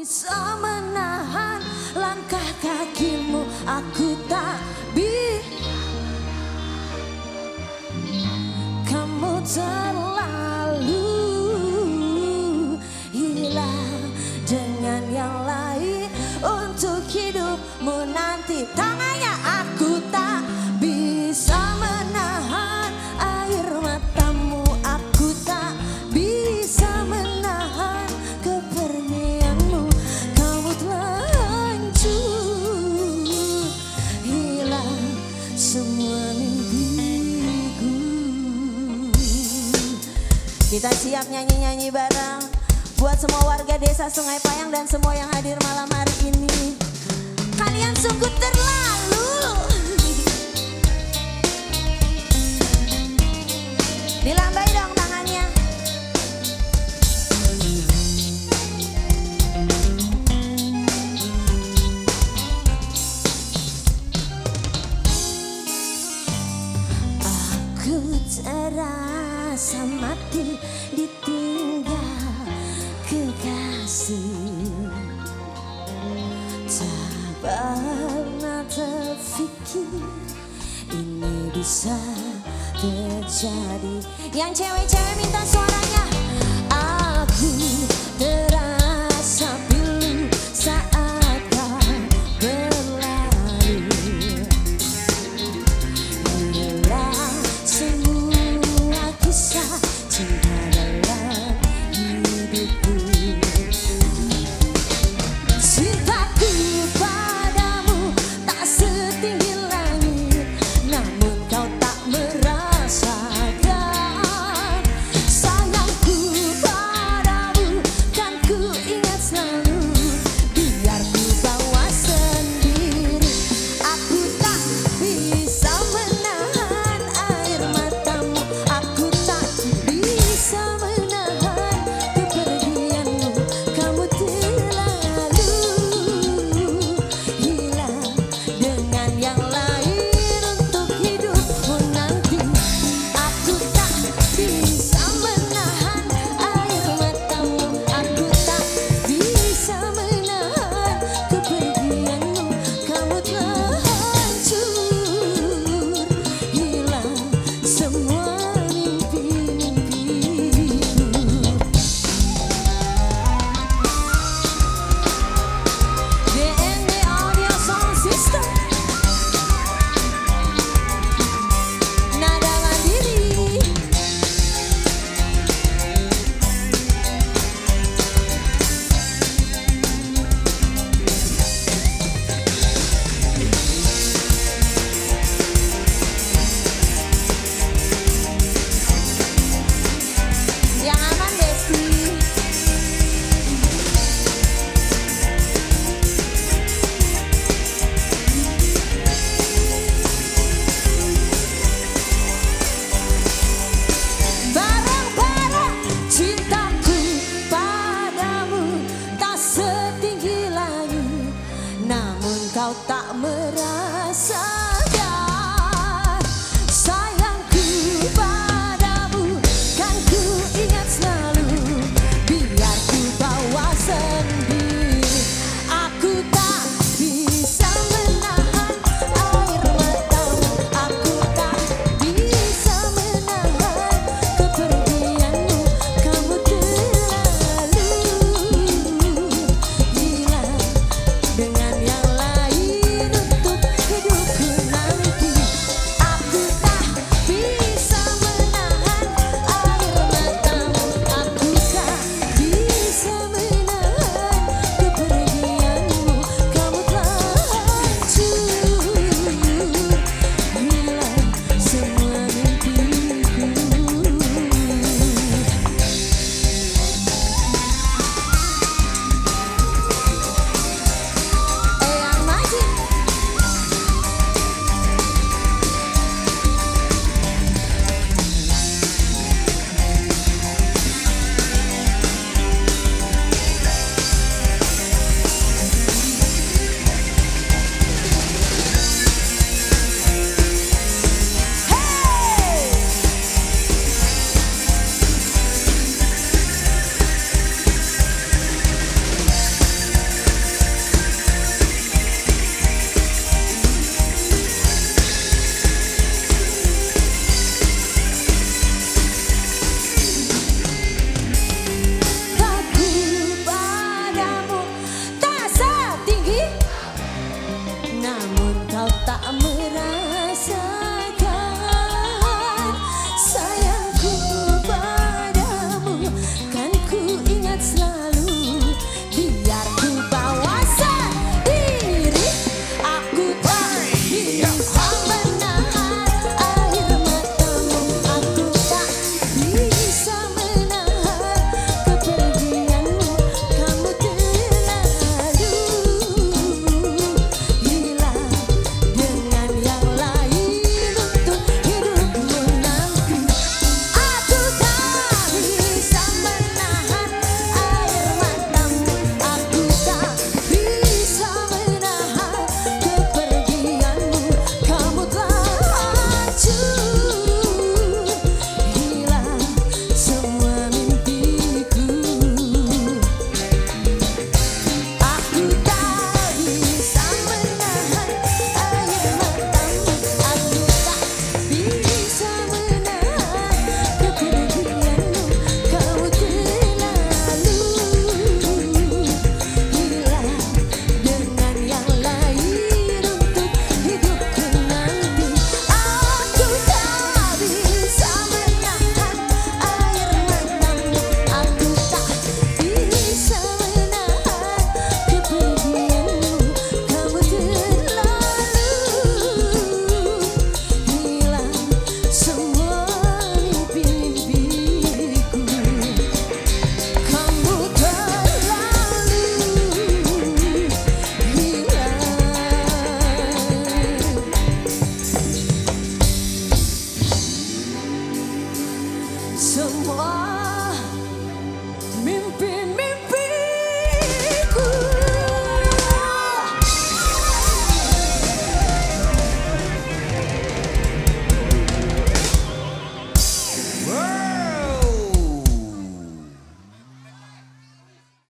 bisa menahan nyanyi-nyanyi bareng. Buat semua warga desa Sungai Payang dan semua yang hadir malam hari ini. Kalian sungguh terlalu. Dilambai terasa mati ditinggal kekasih. Tak pernah terfikir ini bisa terjadi. Yang cewek-cewek minta suaranya